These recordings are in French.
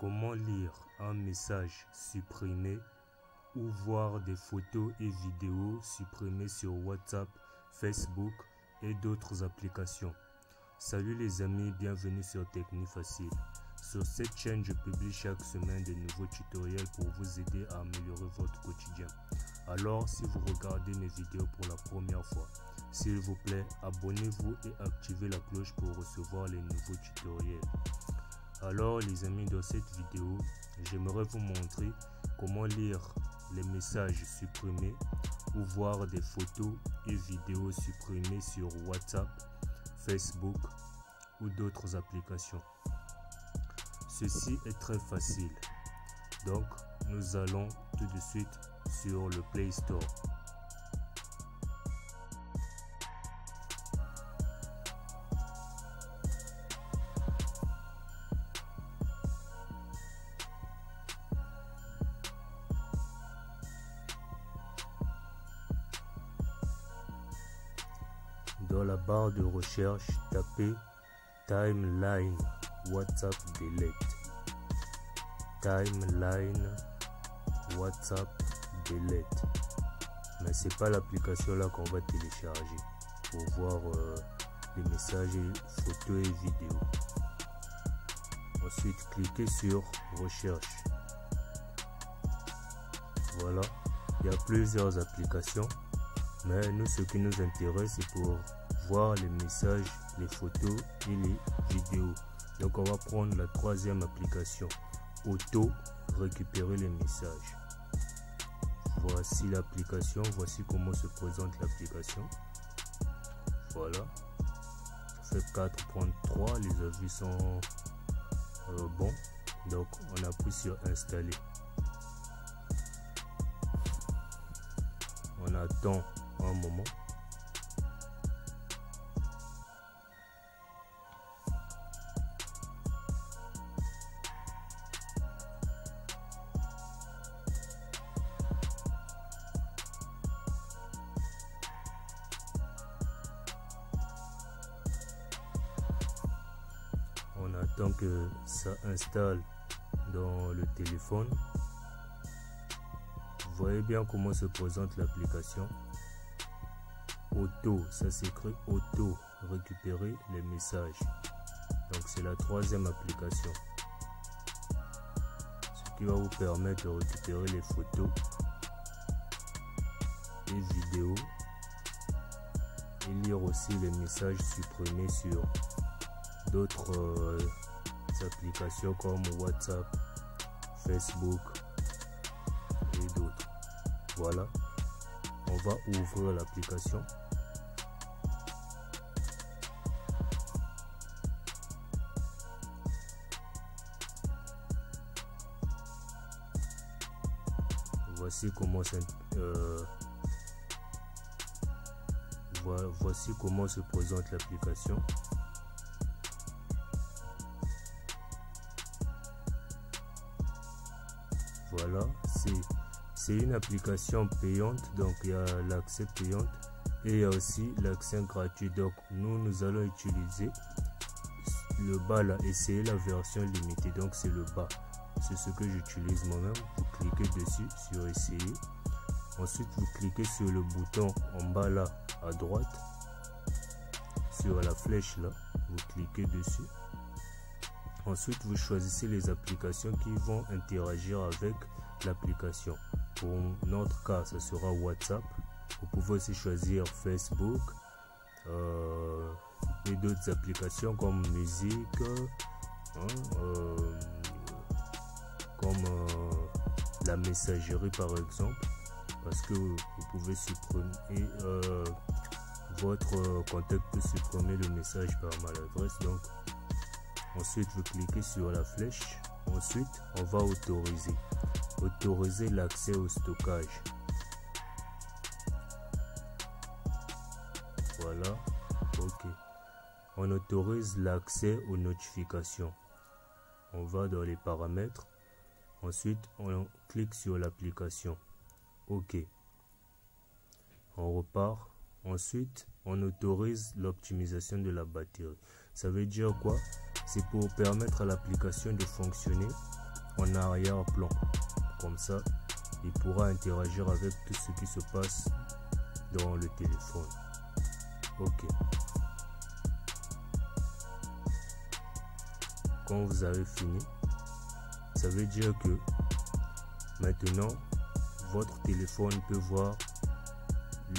Comment lire un message supprimé ou voir des photos et vidéos supprimées sur WhatsApp, Facebook et d'autres applications. Salut les amis, bienvenue sur Technique Facile. Sur cette chaîne, je publie chaque semaine de nouveaux tutoriels pour vous aider à améliorer votre quotidien. Alors, si vous regardez mes vidéos pour la première fois, s'il vous plaît, abonnez-vous et activez la cloche pour recevoir les nouveaux tutoriels. Alors les amis, dans cette vidéo, j'aimerais vous montrer comment lire les messages supprimés ou voir des photos et vidéos supprimées sur WhatsApp, Facebook ou d'autres applications. Ceci est très facile. Donc, nous allons tout de suite sur le Play Store. La barre de recherche, tapez Timeline WhatsApp Delete. Timeline WhatsApp Delete. Mais c'est pas l'application là qu'on va télécharger pour voir euh, les messages, photos et vidéos. Ensuite, cliquez sur Recherche. Voilà, il y a plusieurs applications, mais nous, ce qui nous intéresse, c'est pour les messages, les photos et les vidéos. Donc, on va prendre la troisième application, Auto, récupérer les messages. Voici l'application, voici comment se présente l'application. Voilà, fait 4.3, les avis sont euh, bons. Donc, on appuie sur installer. On attend un moment. On attend que ça installe dans le téléphone. Vous voyez bien comment se présente l'application. Auto, ça s'écrit auto, récupérer les messages. Donc c'est la troisième application. Ce qui va vous permettre de récupérer les photos et vidéos et lire aussi les messages supprimés sur d'autres euh, applications comme WhatsApp, Facebook et d'autres. Voilà, on va ouvrir l'application. Voici comment euh, voici comment se présente l'application. Voilà, c'est une application payante, donc il y a l'accès payant et il y a aussi l'accès gratuit. Donc nous, nous allons utiliser le bas là, essayer la version limitée. Donc c'est le bas, c'est ce que j'utilise moi-même. Vous cliquez dessus sur essayer. Ensuite, vous cliquez sur le bouton en bas là à droite, sur la flèche là, vous cliquez dessus. Ensuite, vous choisissez les applications qui vont interagir avec l'application. Pour notre cas, ce sera WhatsApp. Vous pouvez aussi choisir Facebook euh, et d'autres applications comme musique, hein, euh, comme euh, la messagerie par exemple, parce que vous pouvez supprimer votre contact peut supprimer le message par maladresse. Donc, Ensuite, vous cliquez sur la flèche. Ensuite, on va autoriser. Autoriser l'accès au stockage. Voilà. OK. On autorise l'accès aux notifications. On va dans les paramètres. Ensuite, on clique sur l'application. OK. On repart. Ensuite, on autorise l'optimisation de la batterie. Ça veut dire quoi? C'est pour permettre à l'application de fonctionner en arrière-plan. Comme ça, il pourra interagir avec tout ce qui se passe dans le téléphone. Ok. Quand vous avez fini, ça veut dire que maintenant votre téléphone peut voir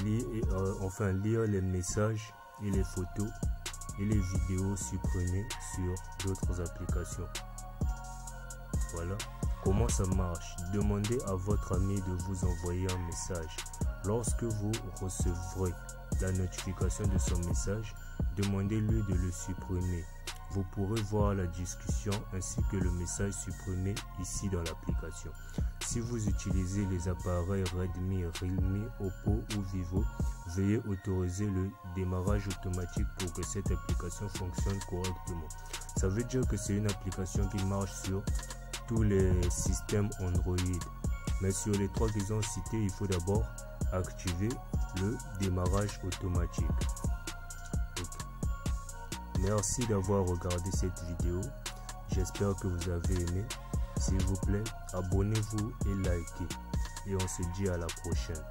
lire, euh, enfin lire les messages et les photos et les vidéos supprimées sur d'autres applications. Voilà comment ça marche? Demandez à votre ami de vous envoyer un message. Lorsque vous recevrez la notification de son message, demandez-lui de le supprimer. Vous pourrez voir la discussion ainsi que le message supprimé ici dans l'application. Si vous utilisez les appareils Redmi, Realme, Oppo ou Vivo, veuillez autoriser le démarrage automatique pour que cette application fonctionne correctement. Ça veut dire que c'est une application qui marche sur tous les systèmes Android. Mais sur les trois qu'ils ont cités, il faut d'abord activer le démarrage automatique. Merci d'avoir regardé cette vidéo. J'espère que vous avez aimé. S'il vous plaît, abonnez-vous et likez. Et on se dit à la prochaine.